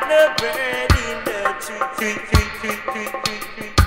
like the bird in the tree.